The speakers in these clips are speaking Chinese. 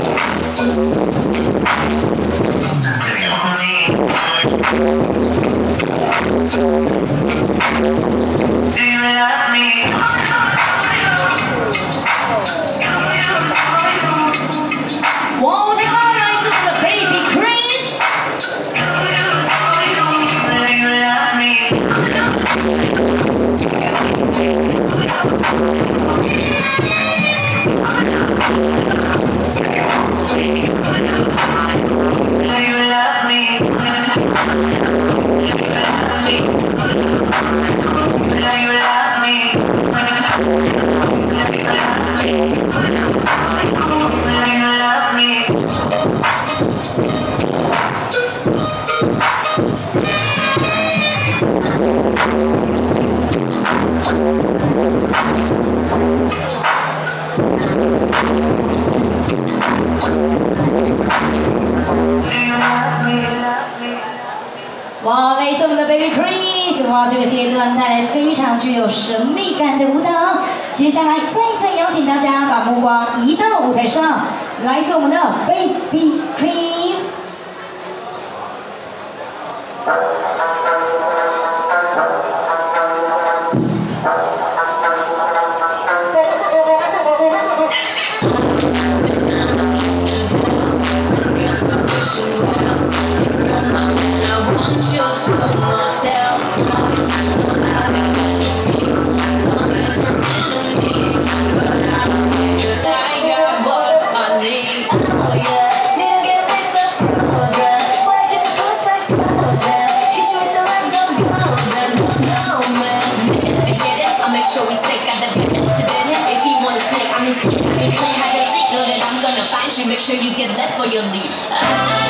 Do you love 好，来自我们的 Baby Chris，哇，这个阶段带来非常具有神秘感的舞蹈。接下来再次邀请大家把目光移到舞台上，来自我们的 Baby Chris。Sure you get left for your leave.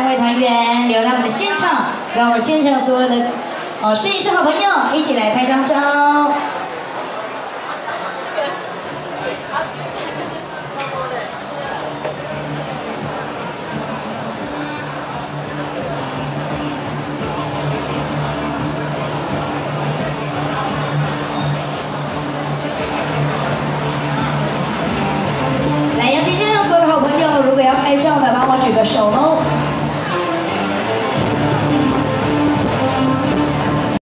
三位团员留在我们的现场，让我们现场所有的哦摄影师好朋友一起来拍张照。来，邀请现场所有的好朋友，如果要拍照的，帮我举个手。